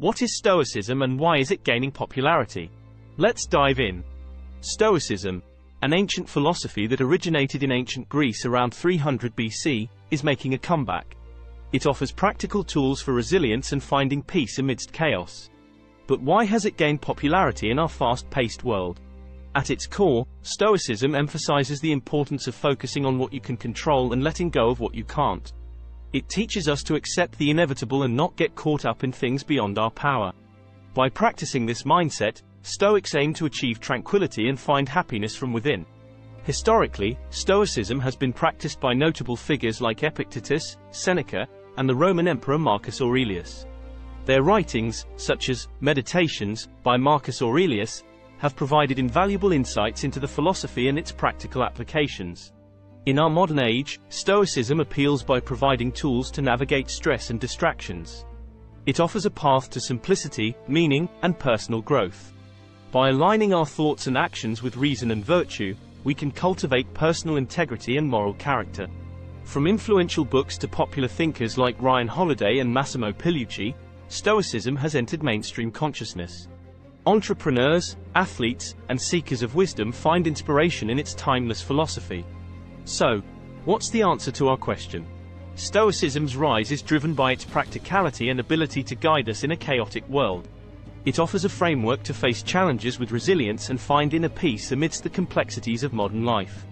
What is Stoicism and why is it gaining popularity? Let's dive in. Stoicism, an ancient philosophy that originated in ancient Greece around 300 BC, is making a comeback. It offers practical tools for resilience and finding peace amidst chaos. But why has it gained popularity in our fast-paced world? At its core, Stoicism emphasizes the importance of focusing on what you can control and letting go of what you can't. It teaches us to accept the inevitable and not get caught up in things beyond our power. By practicing this mindset, Stoics aim to achieve tranquility and find happiness from within. Historically, Stoicism has been practiced by notable figures like Epictetus, Seneca, and the Roman Emperor Marcus Aurelius. Their writings, such as Meditations by Marcus Aurelius, have provided invaluable insights into the philosophy and its practical applications. In our modern age, Stoicism appeals by providing tools to navigate stress and distractions. It offers a path to simplicity, meaning, and personal growth. By aligning our thoughts and actions with reason and virtue, we can cultivate personal integrity and moral character. From influential books to popular thinkers like Ryan Holiday and Massimo Pigliucci, Stoicism has entered mainstream consciousness. Entrepreneurs, athletes, and seekers of wisdom find inspiration in its timeless philosophy. So, what's the answer to our question? Stoicism's rise is driven by its practicality and ability to guide us in a chaotic world. It offers a framework to face challenges with resilience and find inner peace amidst the complexities of modern life.